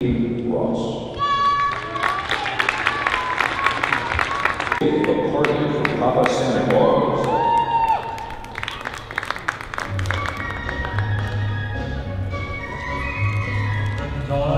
Ross. McCarthy from Papa Santa Claus. Don